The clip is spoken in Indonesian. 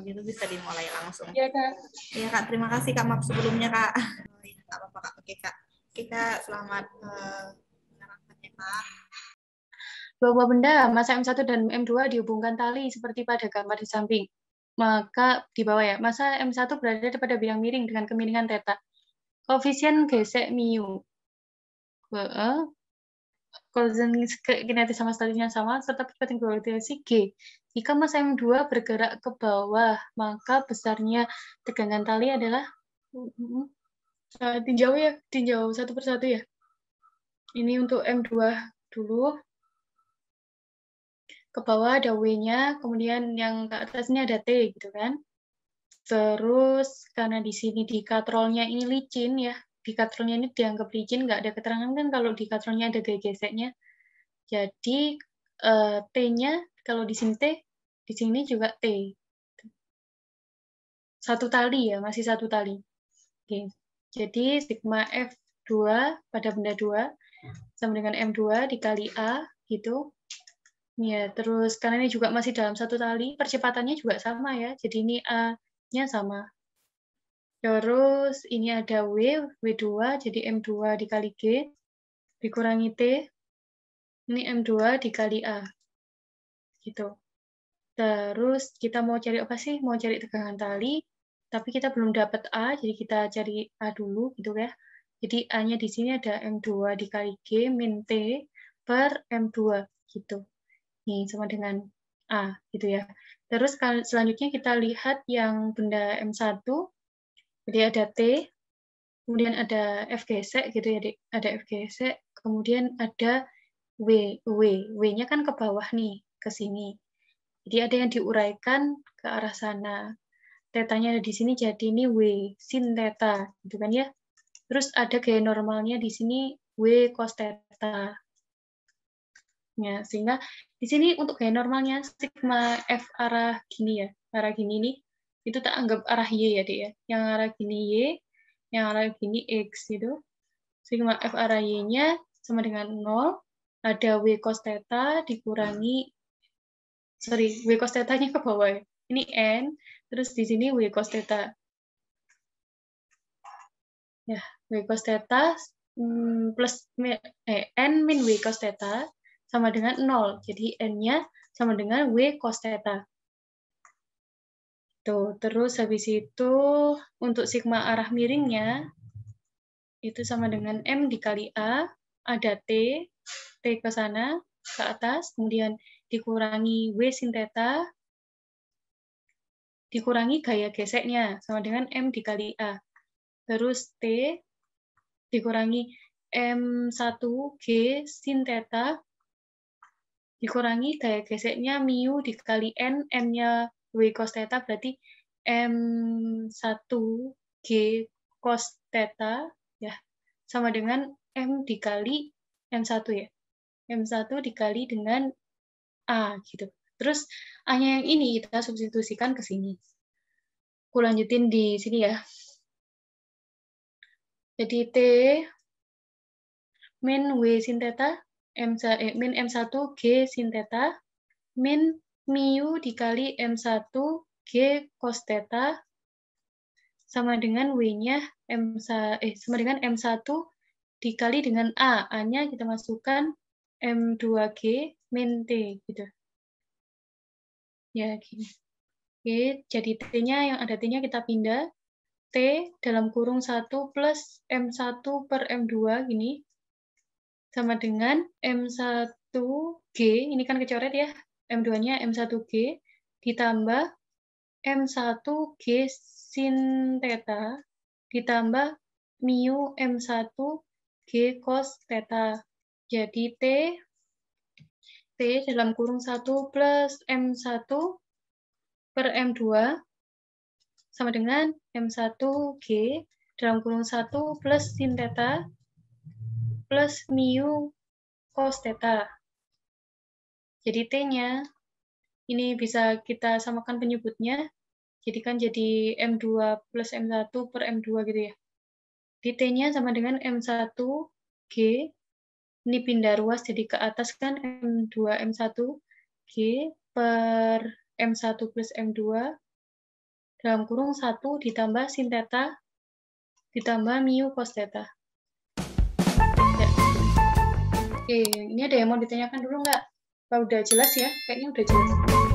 itu bisa dimulai langsung. Iya kak. Iya kak, terima kasih kak maaf sebelumnya kak. Oh, ya, kak apa kak. Oke kak. Oke kak, selamat uh, menerangkannya kak. Dua buah benda, masa M1 dan M2 dihubungkan tali seperti pada gambar di samping. Maka di bawah ya, masa M1 berada pada bidang miring dengan kemiringan theta. Koefisien gesek mu. Uh, kinetis sama statisnya sama, serta percepatan gravitasi G. Jika massa M2 bergerak ke bawah, maka besarnya tegangan tali adalah uh, tinjau ya, tinjau satu persatu ya. Ini untuk M2 dulu. Ke bawah ada W-nya, kemudian yang ke atasnya ada T gitu kan. Terus karena di sini di katrolnya ini licin ya, di katronnya ini dianggap licin, nggak ada keterangan kan kalau di katronnya ada gaya geseknya. Jadi uh, T-nya kalau di sini T, di sini juga T. Satu tali ya, masih satu tali. Oke. Jadi sigma F2 pada benda 2 sama dengan M2 dikali A gitu. Ya, terus karena ini juga masih dalam satu tali, percepatannya juga sama ya. Jadi ini A-nya sama. Terus ini ada W, W2, jadi M2 dikali G, dikurangi T, ini M2 dikali A. Gitu. Terus kita mau cari apa sih? Mau cari tegangan tali, tapi kita belum dapat A, jadi kita cari A dulu, gitu ya. Jadi A-nya di sini ada M2 dikali G min T per M2, gitu. Nih, sama dengan A, gitu ya. Terus selanjutnya kita lihat yang benda M1, jadi ada T, kemudian ada F gesek gitu ya, Dik. Ada F gesek, kemudian ada W. W. W-nya kan ke bawah nih, ke sini. Jadi ada yang diuraikan ke arah sana. Tetanya ada di sini, jadi ini W, sin teta, gitu kan ya. Terus ada gaya normalnya di sini W cos teta. Ya, sehingga di sini untuk gaya normalnya sigma F arah gini ya, arah gini nih, itu tak anggap arah Y ya, Dek ya. Yang arah gini Y, yang arah gini X gitu. Sigma F arah Y-nya sama dengan 0, ada W cos theta dikurangi, sorry, W cos theta-nya ke bawah ya. Ini N, terus di sini W cos theta. Ya, W cos theta hmm, plus eh, N min W cos theta sama dengan 0. Jadi N-nya sama dengan W cos theta. Tuh, terus habis itu untuk sigma arah miringnya itu sama dengan M dikali A, ada T, T ke sana, ke atas, kemudian dikurangi W sin theta, dikurangi gaya geseknya, sama dengan M dikali A. Terus T, dikurangi M1G sin theta, dikurangi gaya geseknya mu dikali N, M-nya W cos theta berarti M1G cos theta ya sama dengan M dikali M1 ya. M1 dikali dengan A gitu. Terus A-nya yang ini kita substitusikan ke sini. Aku lanjutin di sini ya. Jadi T min W sin theta M, eh, min M1 G sin theta min mu dikali M1 G cos theta sama dengan W-nya M eh sama dengan M1 dikali dengan A. A-nya kita masukkan M2G min T gitu. Ya, gini. Oke, jadi T-nya yang ada T-nya kita pindah. T dalam kurung 1 plus M1 per M2 gini. Sama dengan M1G, ini kan kecoret ya, M2-nya M1G ditambah M1G sin theta ditambah mu M1G cos theta. Jadi T T dalam kurung 1 plus M1 per M2 sama dengan M1G dalam kurung 1 plus sin theta plus mu cos theta. Jadi T-nya, ini bisa kita samakan penyebutnya, jadi kan jadi M2 plus M1 per M2 gitu ya. Di T-nya sama dengan M1G, ini pindah ruas jadi ke atas kan M2, M1, G per M1 plus M2, dalam kurung 1 ditambah sin theta ditambah mu cos theta. Ya. Oke, ini ada yang mau ditanyakan dulu nggak? Apa udah jelas ya? Kayaknya udah jelas.